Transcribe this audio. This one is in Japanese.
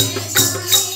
そうよ。